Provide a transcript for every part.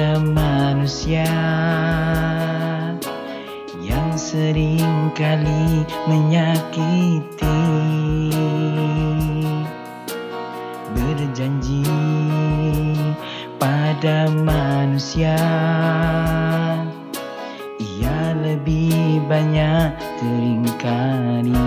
ada manusia yang sering kali menyakiti. Berjanji pada manusia ia lebih banyak teringkari.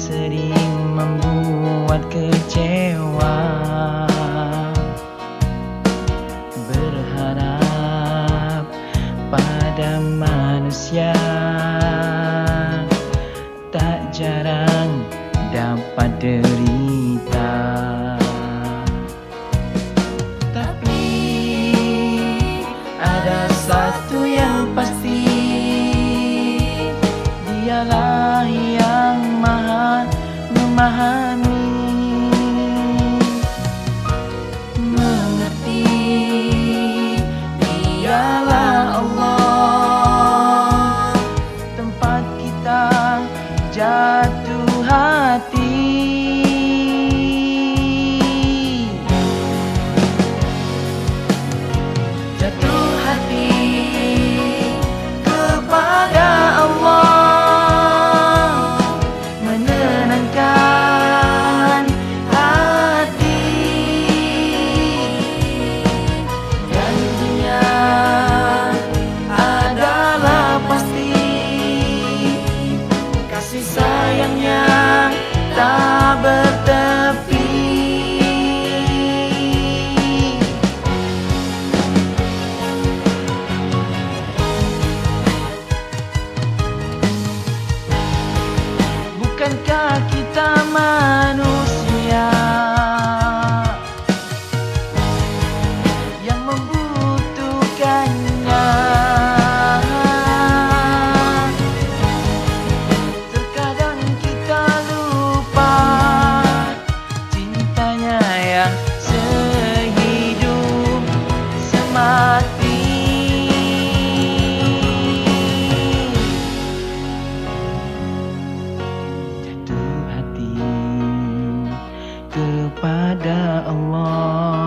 sering membuat kecewa. Berharap pada manusia Tak jarang dapat derita. Tapi ada satu yang pasti Dialah yang mahal kepada Allah.